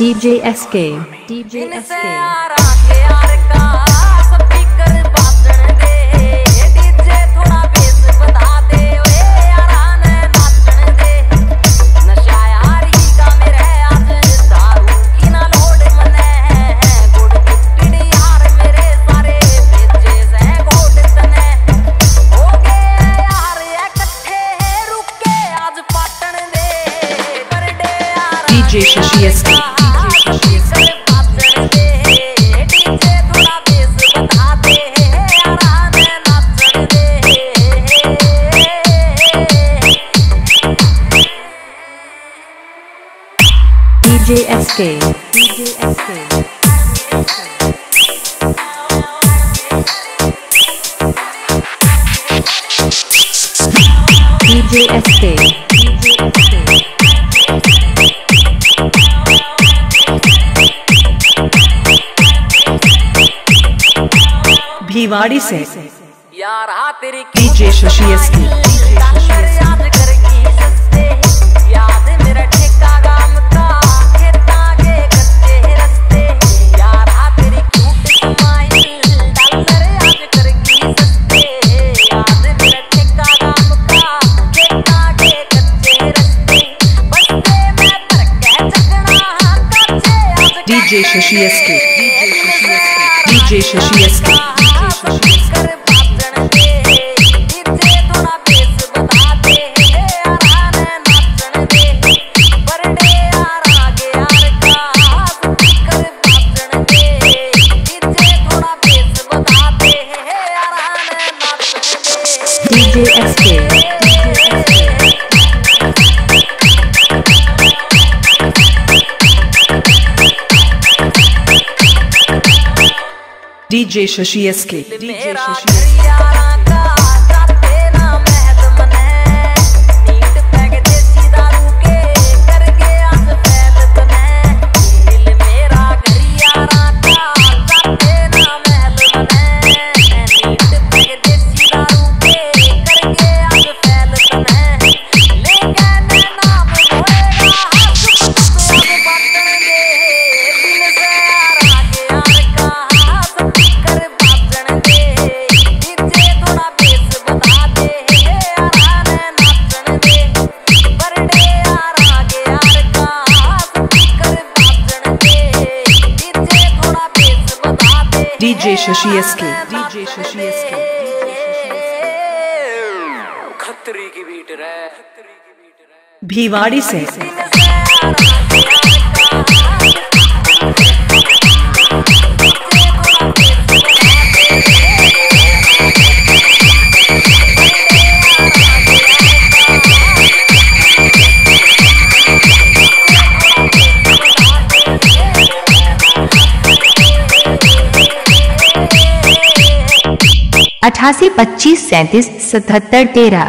DJ SK. DJ SK. DJSK. DJSK. DJSK. भीवाड़ी से यार हाँ तेरी डीजे शशि एस की DJ Shashi SK DJ Shashi SK DJ Shashi SK DJ Shashi S K DJ Shashi DJ Shashi SK DJ Shashi SK Khatri की beat रे भीवाड़ी से। अठासी पच्चीस सैंतीस सतहत्तर तेरह।